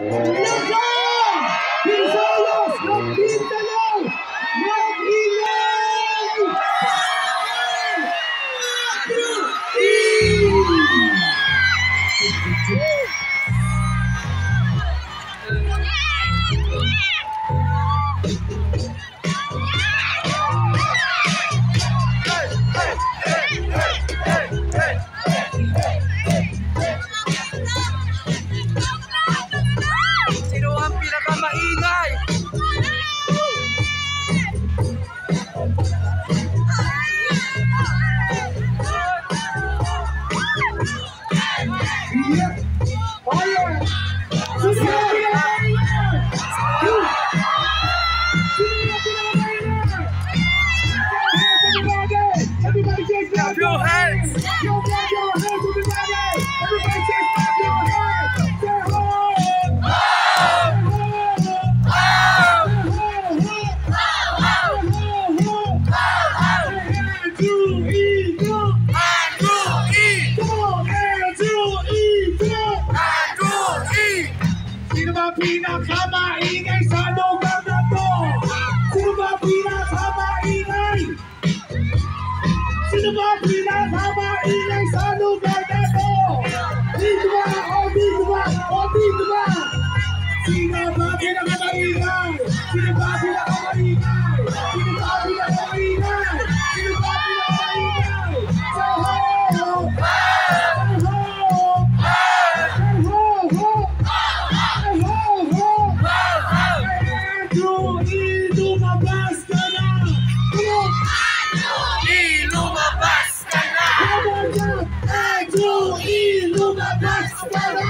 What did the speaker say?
Pizarro! Capítulo! Madrilhão! Quatro! E... Sino ba pinakamaingay sa lugar na to? Sino ba pinakamaingay? Sino ba pinakamaingay sa lugar na to? Dito ba? O dito ba? O dito ba? Sino ba pinakamaingay? Sino ba pinakamaingay? Sino ba Go, go.